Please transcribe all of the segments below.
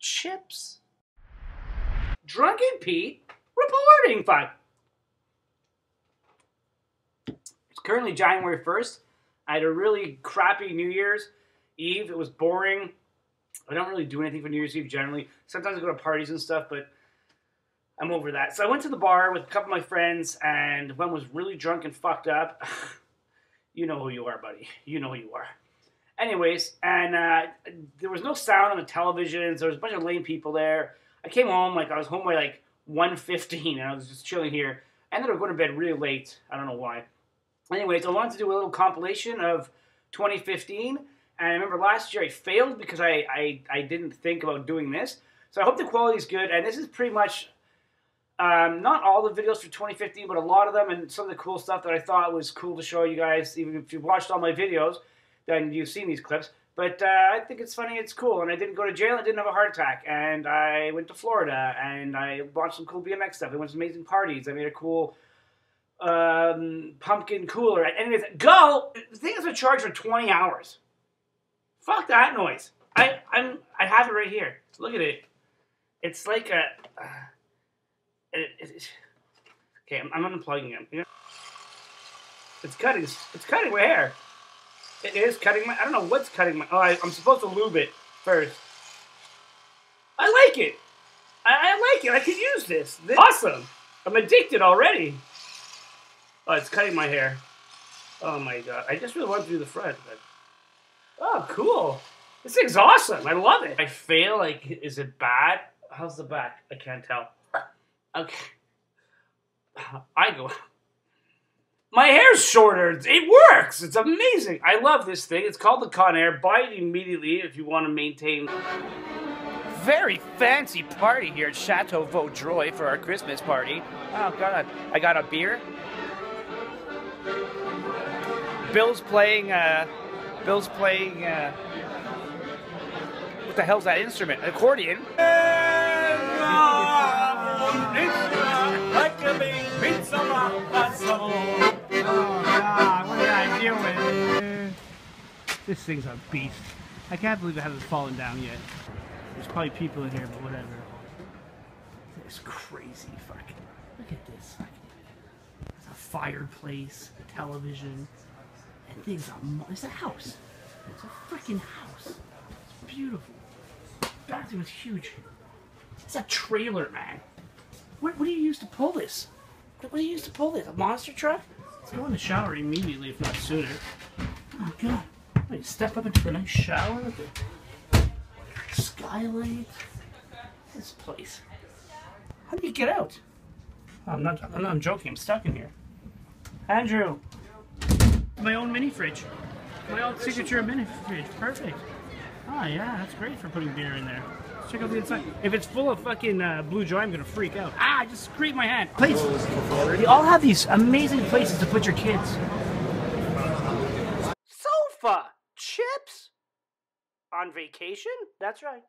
Chips. Drunken Pete reporting. Fine. It's currently January 1st. I had a really crappy New Year's Eve. It was boring. I don't really do anything for New Year's Eve generally. Sometimes I go to parties and stuff, but I'm over that. So I went to the bar with a couple of my friends, and one was really drunk and fucked up. you know who you are, buddy. You know who you are. Anyways, and uh, there was no sound on the televisions. There was a bunch of lame people there. I came home like I was home by like 1.15 and I was just chilling here. I ended up going to bed really late. I don't know why. Anyways, I wanted to do a little compilation of 2015. And I remember last year I failed because I, I, I didn't think about doing this. So I hope the quality is good. And this is pretty much um, not all the videos for 2015, but a lot of them and some of the cool stuff that I thought was cool to show you guys. Even if you've watched all my videos, then you've seen these clips. But uh, I think it's funny, it's cool. And I didn't go to jail, I didn't have a heart attack. And I went to Florida and I watched some cool BMX stuff. I went to amazing parties. I made a cool um, pumpkin cooler. Anyways, go! The thing is a charge for 20 hours. Fuck that noise. I, I'm, I have it right here. Look at it. It's like a. Uh, it, it, okay, I'm, I'm unplugging it. It's cutting. It's cutting my hair. It is cutting my. I don't know what's cutting my. Oh, I, am supposed to lube it first. I like it. I, I like it. I could use this. this. Awesome. I'm addicted already. Oh, it's cutting my hair. Oh my god. I just really want to do the front. But... Oh, cool. This thing's awesome. I love it. I fail. Like, is it bad? How's the back? I can't tell. Okay. I go. My hair's shorter. It works. It's amazing. I love this thing. It's called the Conair. Buy it immediately if you want to maintain. Very fancy party here at Chateau Vaudreuil for our Christmas party. Oh god, I got a beer. Bill's playing. Uh, Bill's playing. Uh, what the hell's that instrument? Accordion. This thing's a beast. I can't believe it hasn't fallen down yet. There's probably people in here, but whatever. It's crazy fucking. Look at this. There's a fireplace, a television, and things are. It's a house. It's a freaking house. It's beautiful. Bathroom is huge. It's a trailer, man. What, what do you use to pull this? What do you use to pull this? A monster truck? Go in the shower immediately, if not sooner. Oh, God. Wait, step up into the nice shower with the skylight. This place. How do you get out? I'm not. I'm not I'm joking. I'm stuck in here. Andrew, my own mini fridge. My own signature mini fridge. Perfect. Oh yeah, that's great for putting beer in there. Let's check out the inside. If it's full of fucking uh, blue joy, I'm gonna freak out. Ah, I just scraped my hand. Please. You all have these amazing places to put your kids. Sofa chips on vacation. That's right.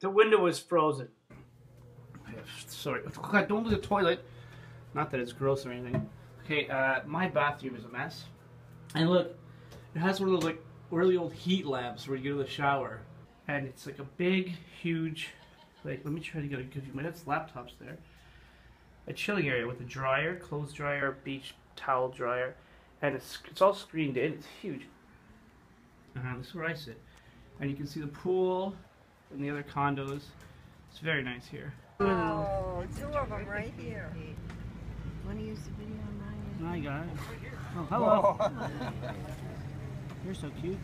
The window was frozen. Sorry, don't look at the toilet. Not that it's gross or anything. Okay, uh, my bathroom is a mess. And look, it has one of those like really old heat lamps where you go to the shower. And it's like a big, huge, like, let me try to get a good view. My dad's laptop's there. A chilling area with a dryer, clothes dryer, beach towel dryer. And it's, it's all screened in. It's huge. Uh -huh, this is where I sit. And you can see the pool and the other condos. It's very nice here. Oh, two of them right here. Want to use the video on mine? I got it. Oh, hello. You're so cute.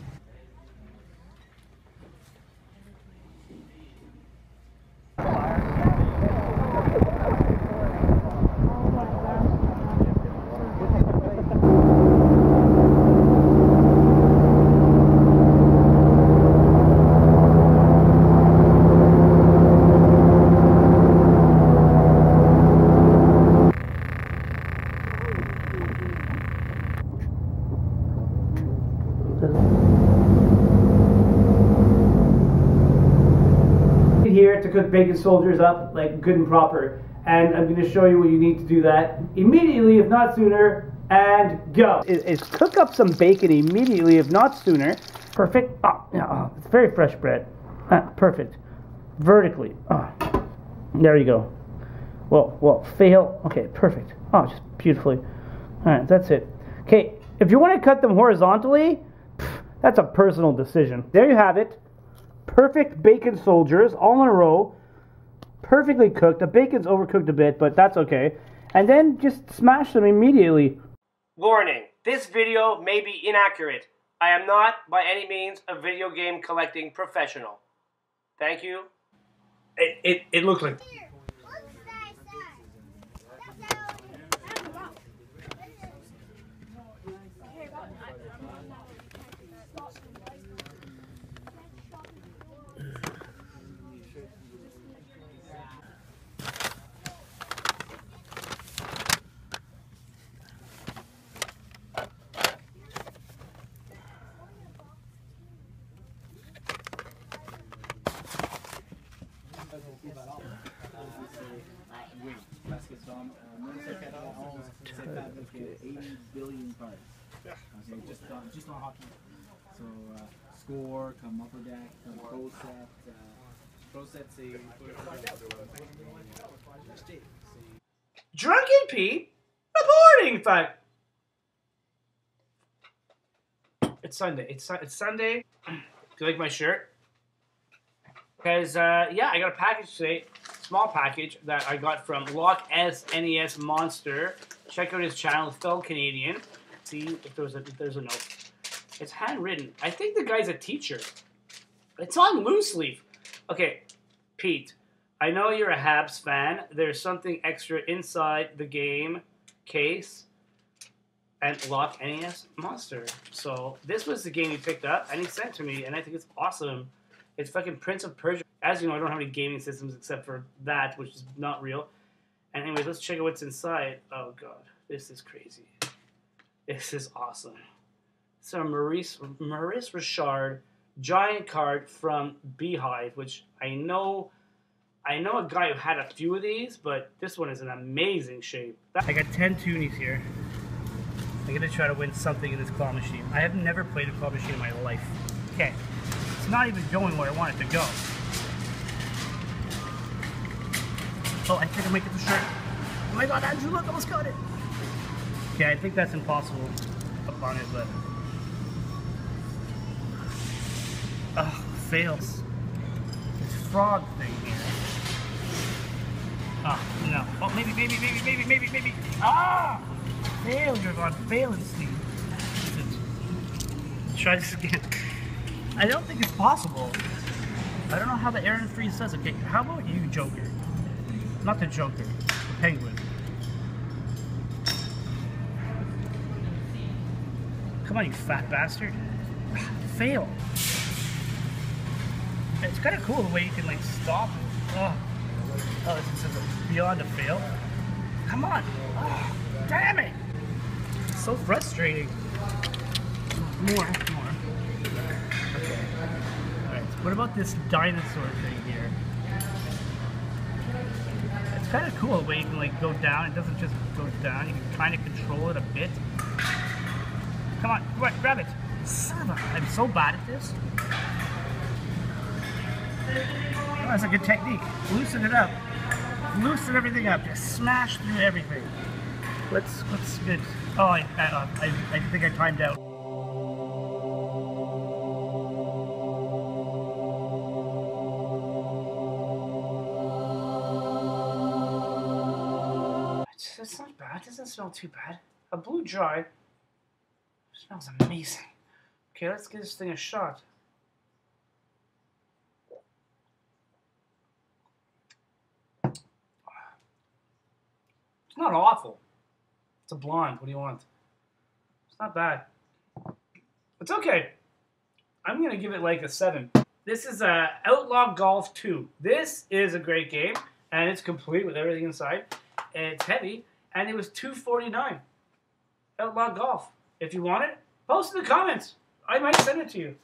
here to cook bacon soldiers up like good and proper. And I'm going to show you what you need to do that immediately, if not sooner. and go. Is, is cook up some bacon immediately, if not sooner. Perfect. Oh, oh, it's very fresh bread. Ah, perfect. Vertically. Oh, there you go. Well, well, fail. Okay, perfect. Oh, just beautifully. All right, that's it. Okay, if you want to cut them horizontally, pff, that's a personal decision. There you have it. Perfect bacon soldiers all in a row. Perfectly cooked. The bacon's overcooked a bit, but that's okay. And then just smash them immediately. Warning, this video may be inaccurate. I am not, by any means, a video game collecting professional. Thank you. It, it, it looked like score, comme upper deck, comme pro set. Uh, pro set, c'est. Drunken Pete reporting fact. It's Sunday. It's it's Sunday. Do you like my shirt? Because uh, yeah, I got a package today, small package that I got from Lock S NES Monster. Check out his channel, fellow Canadian. See if there's a if there's a note. It's handwritten. I think the guy's a teacher. It's on loose leaf. Okay, Pete. I know you're a Habs fan. There's something extra inside the game case and Lock NES Monster. So this was the game he picked up and he sent to me, and I think it's awesome. It's fucking Prince of Persia. As you know, I don't have any gaming systems except for that, which is not real. And anyways, let's check out what's inside. Oh god, this is crazy. This is awesome. So Maurice Maurice Richard giant card from Beehive, which I know I know a guy who had a few of these, but this one is an amazing shape. I got 10 toonies here. I'm gonna try to win something in this claw machine. I have never played a claw machine in my life. Okay, it's not even going where I want it to go. Oh, I think I might get the shirt. Oh my god, Andrew, look, I almost got it. Okay, I think that's impossible up on it, but. Fails. This frog thing here. Ah, no. Oh, maybe, maybe, maybe, maybe, maybe, maybe. Ah! Failure on Valency. Try this again. I don't think it's possible. I don't know how the Aaron Freeze does it. Okay, how about you, Joker? Not the Joker, the Penguin. Come on, you fat bastard. Fail. Kind of cool the way you can like stop. Oh, oh this is beyond a fail. Come on. Oh, damn it. It's so frustrating. More, more. Okay. Alright, what about this dinosaur thing here? It's kind of cool the way you can like go down. It doesn't just go down. You can kind of control it a bit. Come on, come on, grab it. Son of a, I'm so bad at this. That's a good technique. Loosen it up. Loosen everything up. Just smash through everything. What's what's good? Oh, I I, I, I think I timed out. It's not bad. It doesn't smell too bad. A blue dry smells amazing. Okay, let's give this thing a shot. Not awful. It's a blonde. What do you want? It's not bad. It's okay. I'm gonna give it like a seven. This is uh, Outlaw Golf 2. This is a great game, and it's complete with everything inside. It's heavy, and it was 249. Outlaw Golf. If you want it, post in the comments. I might send it to you.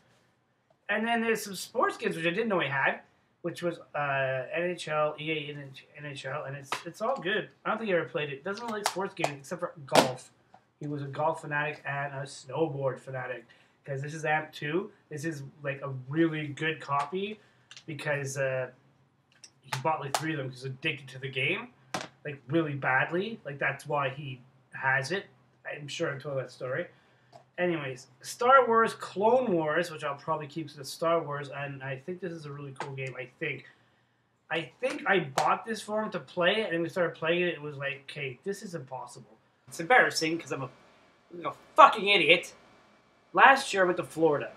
And then there's some sports games which I didn't know I had, which was uh, NHL, EA NHL, and it's it's all good. I don't think I ever played it. Doesn't really like sports games except for golf. He was a golf fanatic and a snowboard fanatic. Because this is Amped 2. This is like a really good copy because uh, he bought like three of them because he's addicted to the game, like really badly. Like that's why he has it. I'm sure I told that story. Anyways, Star Wars Clone Wars, which I'll probably keep to Star Wars, and I think this is a really cool game. I think. I think I bought this for him to play it, and we started playing it. It was like, okay, this is impossible. It's embarrassing because I'm a, a fucking idiot. Last year I went to Florida,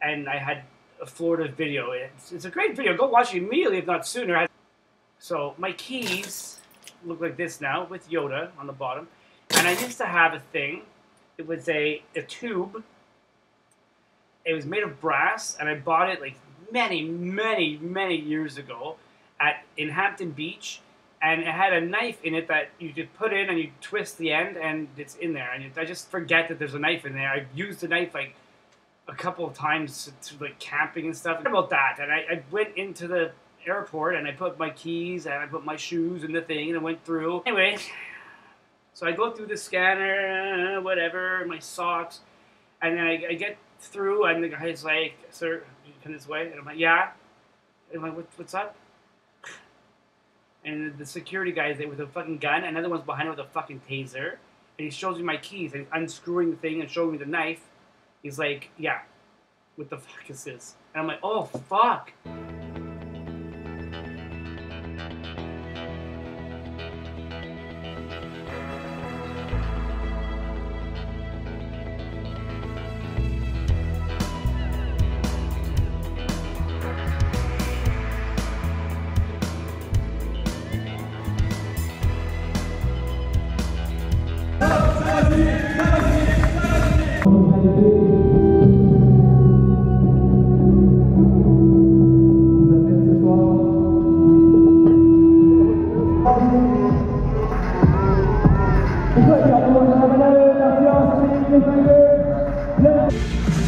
and I had a Florida video. It's, it's a great video. Go watch it immediately, if not sooner. So my keys look like this now with Yoda on the bottom, and I used to have a thing. It was a a tube. It was made of brass, and I bought it like many, many, many years ago at in Hampton Beach, and it had a knife in it that you could put in and you twist the end, and it's in there. And I just forget that there's a knife in there. I used the knife like a couple of times to, to like camping and stuff. About that, and I, I went into the airport and I put my keys and I put my shoes in the thing and I went through. Anyway, so I go through the scanner, uh, whatever, my socks, and then I, I get through and the guy's like, "Sir, you come this way," and I'm like, "Yeah." And I'm like, what, "What's up?" And the security guy is there with a fucking gun, and another one's behind him with a fucking taser, and he shows me my keys and he's unscrewing the thing and showing me the knife. He's like, "Yeah, what the fuck is this?" And I'm like, "Oh fuck." Bye.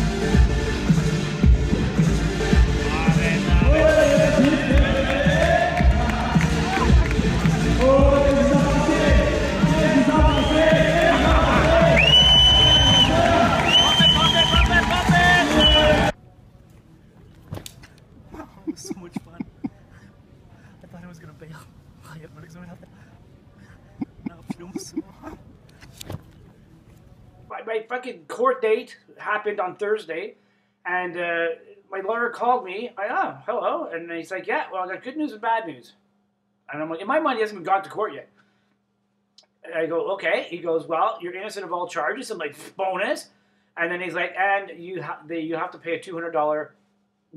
Happened on Thursday, and uh, my lawyer called me. I oh hello, and he's like, yeah, well I got good news and bad news, and I'm like, in my mind he hasn't even gone to court yet. And I go okay. He goes, well you're innocent of all charges. I'm like bonus, and then he's like, and you ha- they, you have to pay a two hundred dollar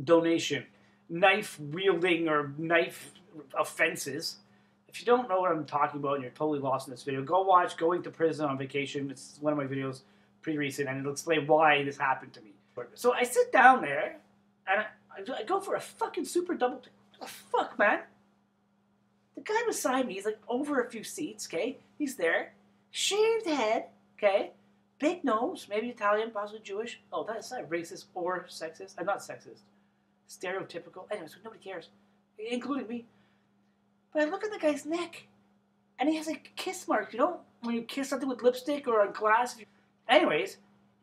donation, knife wielding or knife offenses. If you don't know what I'm talking about and you're totally lost in this video, go watch Going to Prison on Vacation. It's one of my videos, pretty recent, and it'll explain why this happened to me. So I sit down there and I, I go for a fucking super double take. The fuck, man? The guy beside me, he's like over a few seats, okay? He's there. Shaved head, okay? Big nose, maybe Italian, possibly Jewish. Oh, that's not racist or sexist. I'm not sexist. Stereotypical. Anyway, so nobody cares, including me. But I look at the guy's neck, and he has like kiss marks. You know, when you kiss something with lipstick or on glass. Anyways,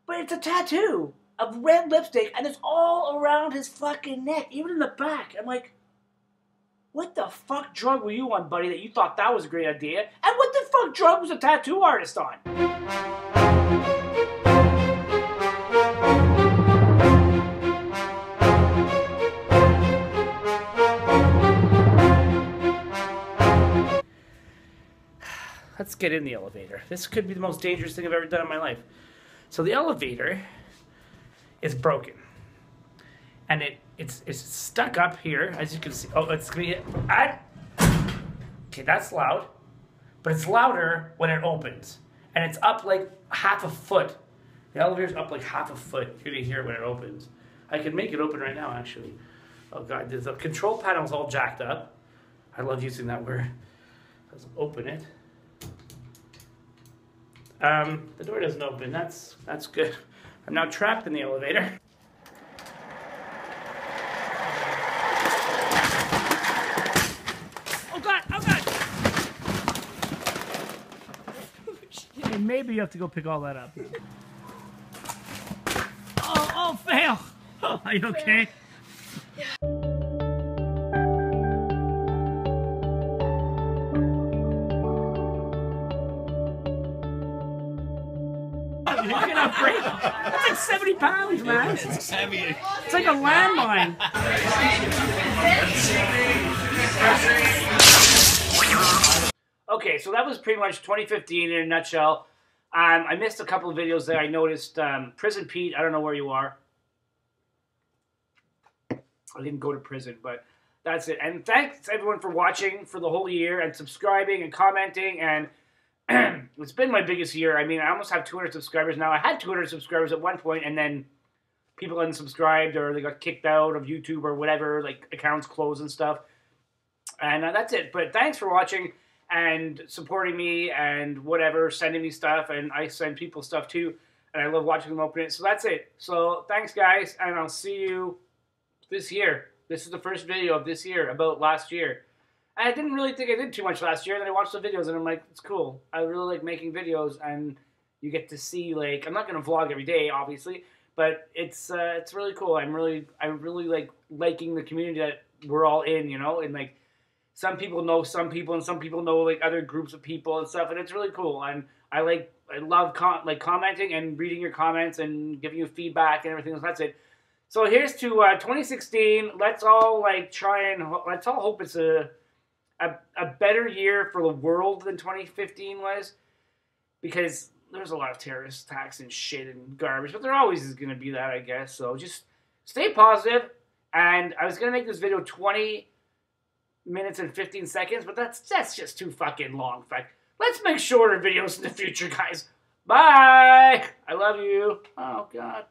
but it's a tattoo of red lipstick, and it's all around his fucking neck, even in the back. I'm like, what the fuck drug were you on, buddy, that you thought that was a great idea? And what the fuck drug was a tattoo artist on? Let's get in the elevator. This could be the most dangerous thing I've ever done in my life. So the elevator is broken. And it it's it's stuck up here, as you can see. Oh, it's gonna get Okay, that's loud. But it's louder when it opens. And it's up like half a foot. The elevator's up like half a foot. You're gonna hear it when it opens. I can make it open right now actually. Oh god, the control panel's all jacked up. I love using that word. Let's open it. Um, the door doesn't open. That's that's good. I'm now trapped in the elevator. Oh god! Oh god! and maybe you have to go pick all that up. Oh, oh, fail! Are you okay? You're gonna break. It's like 70 pounds, man. It's heavy. It's like a landmine. Okay, so that was pretty much 2015 in a nutshell. Um, I missed a couple of videos there. I noticed um, Prison Pete. I don't know where you are. I didn't go to prison, but that's it. And thanks everyone for watching for the whole year and subscribing and commenting. And it's been my biggest year. I mean, I almost have 200 subscribers now. I had 200 subscribers at one point, and then people unsubscribed or they got kicked out of YouTube or whatever, like accounts closed and stuff. And uh, that's it. But thanks for watching and supporting me and whatever, sending me stuff. And I send people stuff too. And I love watching them open it. So that's it. So thanks, guys. And I'll see you this year. This is the first video of this year about last year. And I didn't really think I did too much last year. Then I watched the videos and I'm like, it's cool. I really like making videos and you get to see like I'm not gonna vlog every day, obviously, but it's uh, it's really cool. I'm really I'm really like liking the community that we're all in, you know, and like some people know some people and some people know like other groups of people and stuff, and it's really cool. And I like I love com- like commenting and reading your comments and giving you feedback and everything. So that's it. So here's to uh, 2016. Let's all like try and ho- let's all hope it's a, a a better year for the world than 2015 was, because there's a lot of terrorist attacks and shit and garbage. But there always is going to be that, I guess. So just stay positive. And I was going to make this video 20 minutes and 15 seconds, but that's that's just too fucking long. In fact, let's make shorter videos in the future, guys. Bye. I love you. Oh God.